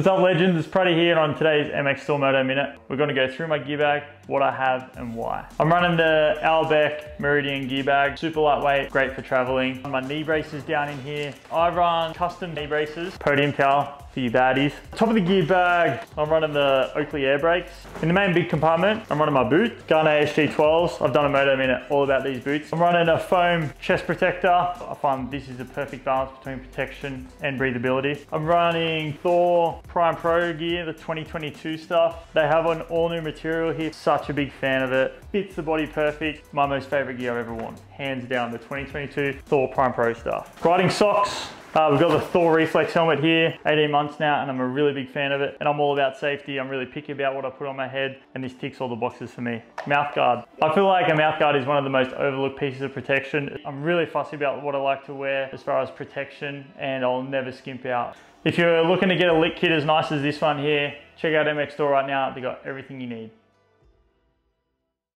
What's up legends, it's Prutti here on today's MX Store Moto Minute, we're gonna go through my gear bag, what I have and why. I'm running the Albeck Meridian gear bag, super lightweight, great for traveling. My knee braces down in here. I run custom knee braces, Podium Power, for you baddies. Top of the gear bag, I'm running the Oakley Airbrakes. In the main big compartment, I'm running my boot, Gaerne SG12s. I've done a moto minute all about these boots. I'm running a foam chest protector. I find this is a perfect balance between protection and breathability. I'm running Thor Prime Pro gear, the 2022 stuff. They have an all new material here. Such a big fan of it. Fits the body perfect. My most favorite gear I've ever worn. Hands down, the 2022 Thor Prime Pro stuff. Riding socks, uh, we've got the Thor Reflex helmet here, 18 months now, and I'm a really big fan of it. And I'm all about safety. I'm really picky about what I put on my head, and this ticks all the boxes for me. Mouth guard. I feel like a mouth guard is one of the most overlooked pieces of protection. I'm really fussy about what I like to wear as far as protection, and I'll never skimp out. If you're looking to get a lit kit as nice as this one here, check out MX Store right now. They've got everything you need.